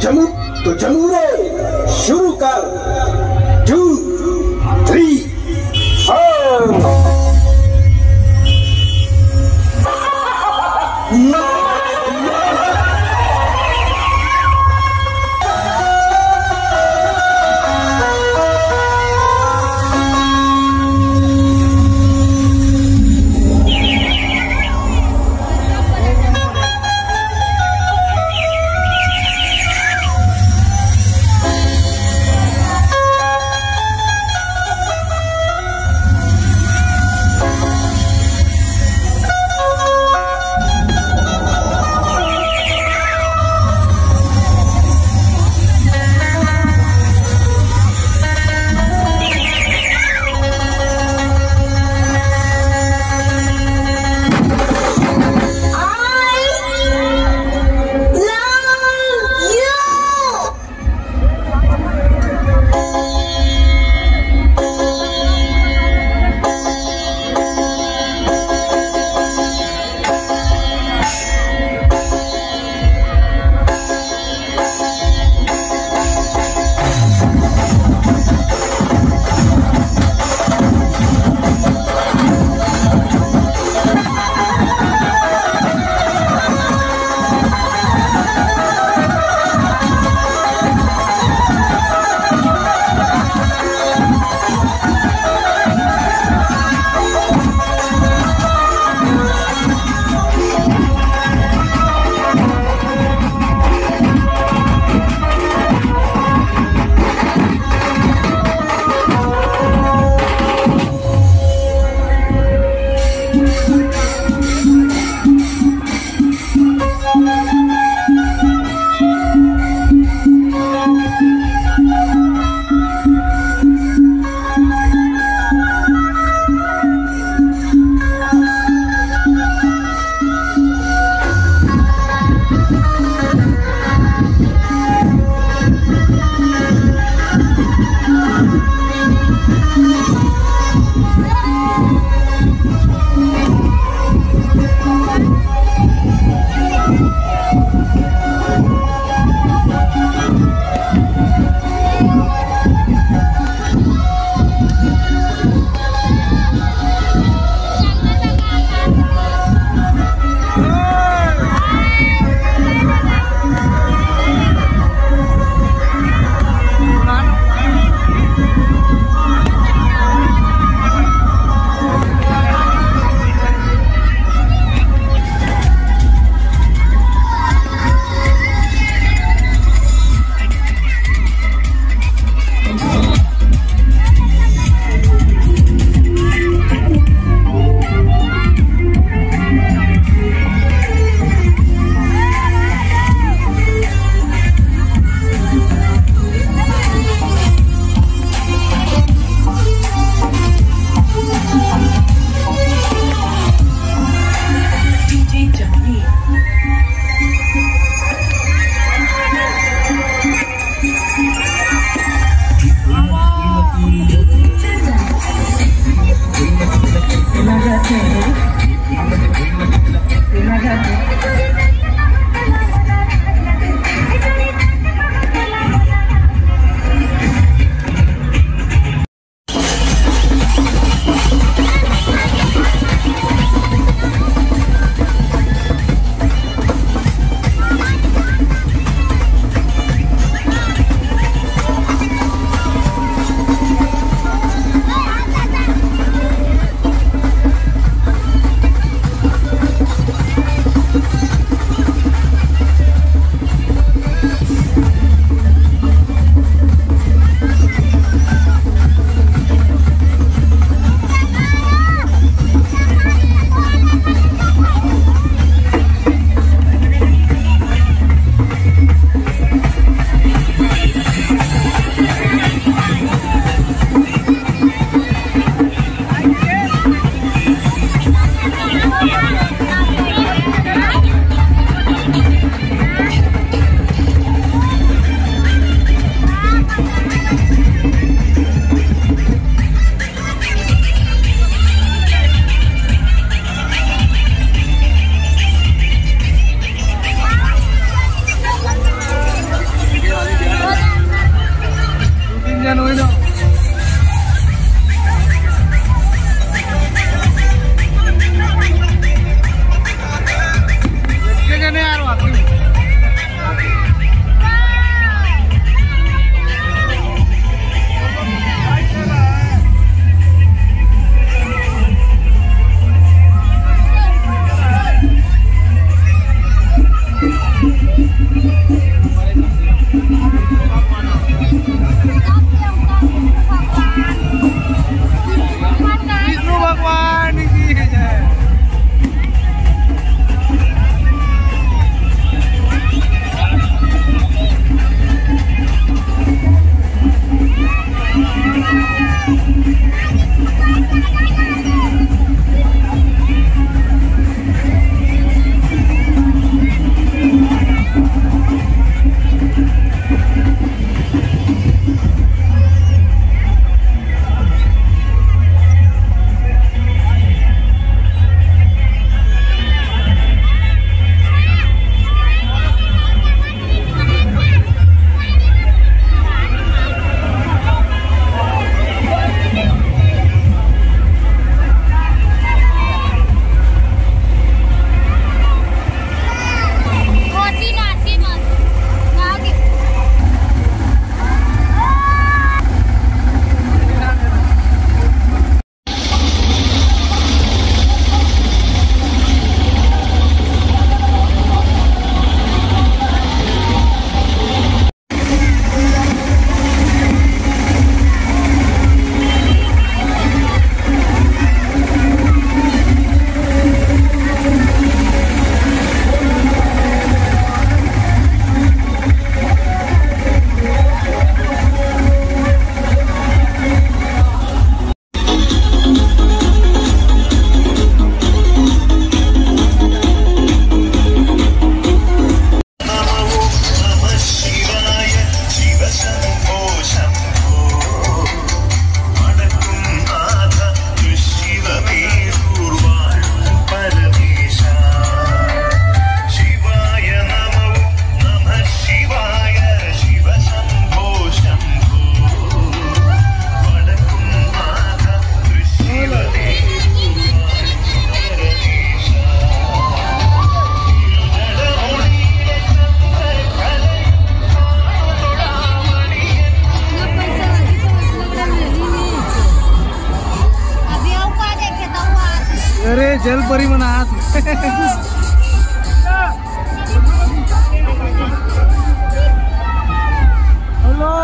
चलू तो चलू। अरे जल परी मना हेलो